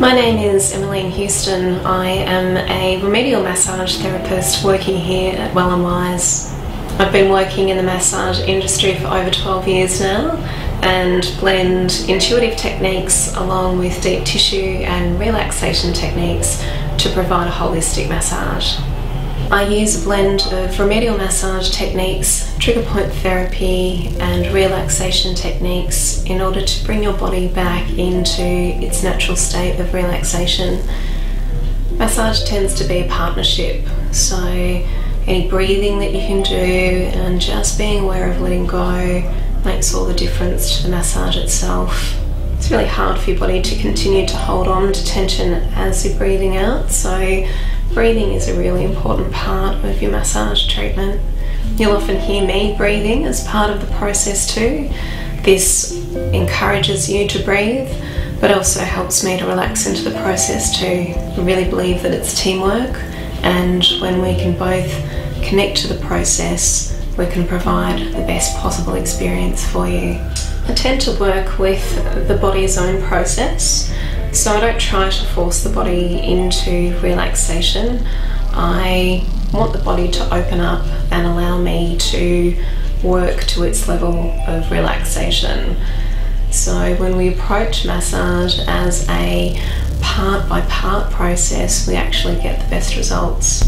My name is Emmeline Houston. I am a remedial massage therapist working here at Well and Wise. I've been working in the massage industry for over 12 years now and blend intuitive techniques along with deep tissue and relaxation techniques to provide a holistic massage. I use a blend of remedial massage techniques, trigger point therapy, and relaxation techniques in order to bring your body back into its natural state of relaxation. Massage tends to be a partnership, so any breathing that you can do and just being aware of letting go makes all the difference to the massage itself. It's really hard for your body to continue to hold on to tension as you're breathing out, so Breathing is a really important part of your massage treatment. You'll often hear me breathing as part of the process too. This encourages you to breathe, but also helps me to relax into the process too. I really believe that it's teamwork, and when we can both connect to the process, we can provide the best possible experience for you. I tend to work with the body's own process. So I don't try to force the body into relaxation. I want the body to open up and allow me to work to its level of relaxation. So when we approach massage as a part by part process, we actually get the best results.